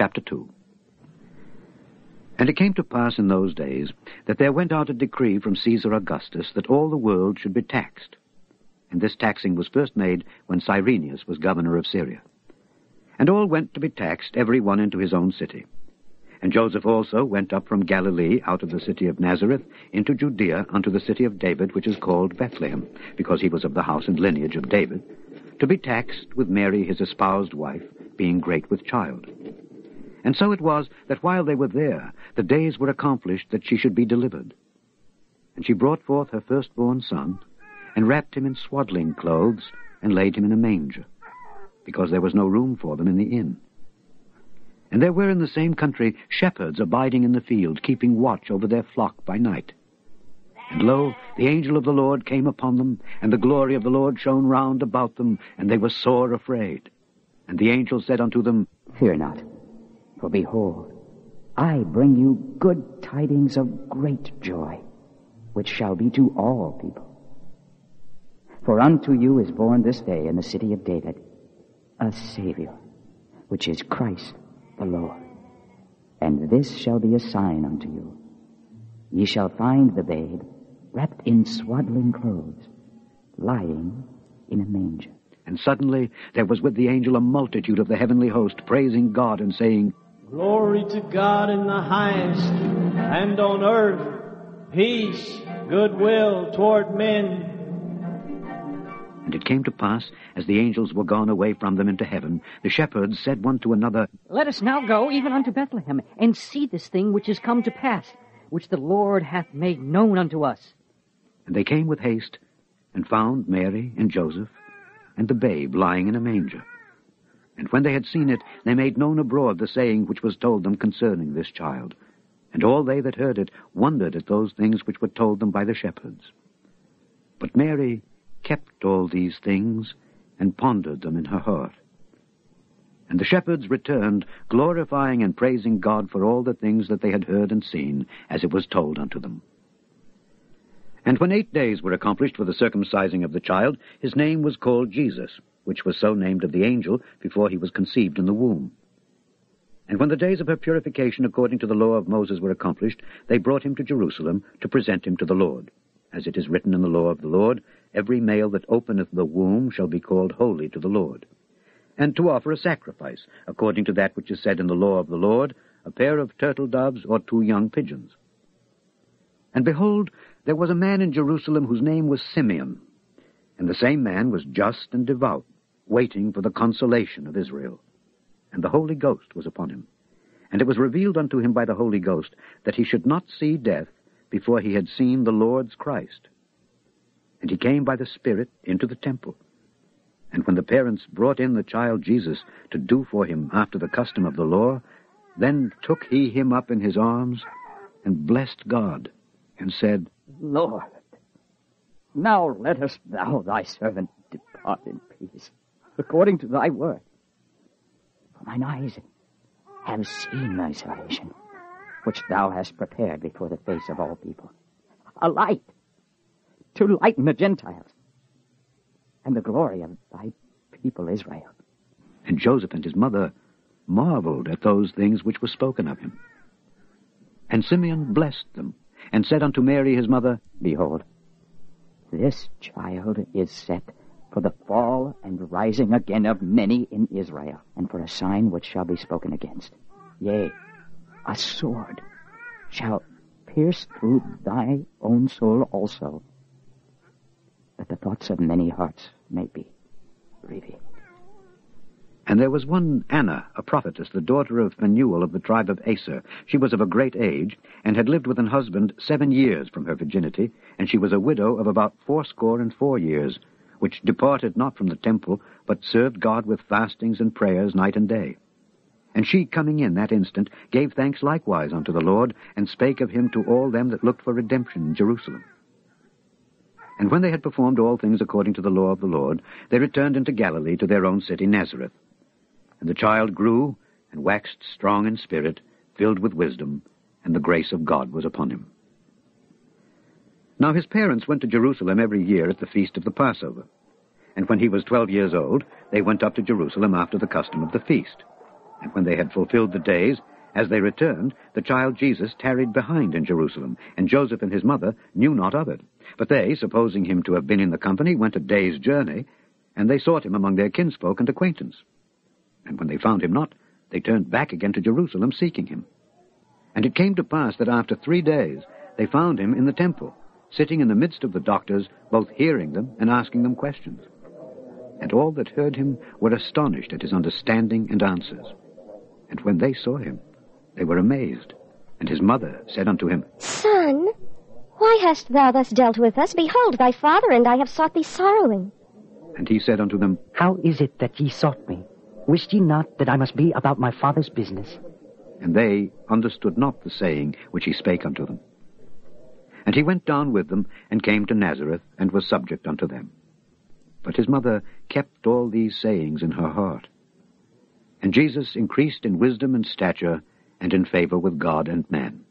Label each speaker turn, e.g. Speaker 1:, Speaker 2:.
Speaker 1: Chapter 2 And it came to pass in those days that there went out a decree from Caesar Augustus that all the world should be taxed. And this taxing was first made when Cyrenius was governor of Syria. And all went to be taxed, every one into his own city. And Joseph also went up from Galilee out of the city of Nazareth into Judea unto the city of David, which is called Bethlehem, because he was of the house and lineage of David, to be taxed with Mary his espoused wife, being great with child. And so it was that while they were there, the days were accomplished that she should be delivered. And she brought forth her firstborn son, and wrapped him in swaddling clothes, and laid him in a manger, because there was no room for them in the inn. And there were in the same country shepherds abiding in the field, keeping watch over their flock by night. And lo, the angel of the Lord came upon them, and the glory of the Lord shone round about them, and they were sore afraid. And the angel said unto them,
Speaker 2: Fear not, for behold, I bring you good tidings of great joy, which shall be to all people. For unto you is born this day in the city of David a Savior, which is Christ the Lord. And this shall be a sign unto you. Ye shall find the babe wrapped in swaddling clothes, lying in a manger.
Speaker 1: And suddenly there was with the angel a multitude of the heavenly host, praising God and saying,
Speaker 3: Glory to God in the highest, and on earth peace, goodwill toward men.
Speaker 1: And it came to pass, as the angels were gone away from them into heaven, the shepherds said one to another,
Speaker 4: Let us now go even unto Bethlehem, and see this thing which is come to pass, which the Lord hath made known unto us.
Speaker 1: And they came with haste, and found Mary and Joseph, and the babe lying in a manger. And when they had seen it, they made known abroad the saying which was told them concerning this child. And all they that heard it wondered at those things which were told them by the shepherds. But Mary kept all these things, and pondered them in her heart. And the shepherds returned, glorifying and praising God for all the things that they had heard and seen, as it was told unto them. And when eight days were accomplished for the circumcising of the child, his name was called Jesus, which was so named of the angel before he was conceived in the womb. And when the days of her purification according to the law of Moses were accomplished, they brought him to Jerusalem to present him to the Lord. As it is written in the law of the Lord, every male that openeth the womb shall be called holy to the Lord. And to offer a sacrifice, according to that which is said in the law of the Lord, a pair of turtle doves or two young pigeons. And behold, there was a man in Jerusalem whose name was Simeon, and the same man was just and devout, waiting for the consolation of Israel. And the Holy Ghost was upon him. And it was revealed unto him by the Holy Ghost that he should not see death before he had seen the Lord's Christ. And he came by the Spirit into the temple. And when the parents brought in the child Jesus to do for him after the custom of the law, then took he him up in his arms and blessed God and said,
Speaker 2: Lord, now lettest thou thy servant depart in peace, according to thy word. For mine eyes have seen thy salvation, which thou hast prepared before the face of all people, a light to lighten the Gentiles, and the glory of thy people Israel.
Speaker 1: And Joseph and his mother marveled at those things which were spoken of him. And Simeon blessed them, and said unto Mary his mother,
Speaker 2: Behold, this child is set for the fall and rising again of many in Israel, and for a sign which shall be spoken against. Yea, a sword shall pierce through thy own soul also, that the thoughts of many hearts may be revealed.
Speaker 1: There was one Anna, a prophetess, the daughter of Phanuel of the tribe of Aser. She was of a great age, and had lived with an husband seven years from her virginity, and she was a widow of about fourscore and four years, which departed not from the temple, but served God with fastings and prayers night and day. And she, coming in that instant, gave thanks likewise unto the Lord, and spake of him to all them that looked for redemption in Jerusalem. And when they had performed all things according to the law of the Lord, they returned into Galilee to their own city Nazareth. And the child grew and waxed strong in spirit, filled with wisdom, and the grace of God was upon him. Now his parents went to Jerusalem every year at the feast of the Passover. And when he was twelve years old, they went up to Jerusalem after the custom of the feast. And when they had fulfilled the days, as they returned, the child Jesus tarried behind in Jerusalem, and Joseph and his mother knew not of it. But they, supposing him to have been in the company, went a day's journey, and they sought him among their kinsfolk and acquaintance. And when they found him not, they turned back again to Jerusalem, seeking him. And it came to pass that after three days they found him in the temple, sitting in the midst of the doctors, both hearing them and asking them questions. And all that heard him were astonished at his understanding and answers. And when they saw him, they were amazed. And his mother said unto him,
Speaker 5: Son, why hast thou thus dealt with us? Behold, thy father and I have sought thee sorrowing.
Speaker 1: And he said unto them,
Speaker 2: How is it that ye sought me? Wist ye not that I must be about my father's business?
Speaker 1: And they understood not the saying which he spake unto them. And he went down with them, and came to Nazareth, and was subject unto them. But his mother kept all these sayings in her heart. And Jesus increased in wisdom and stature, and in favor with God and man.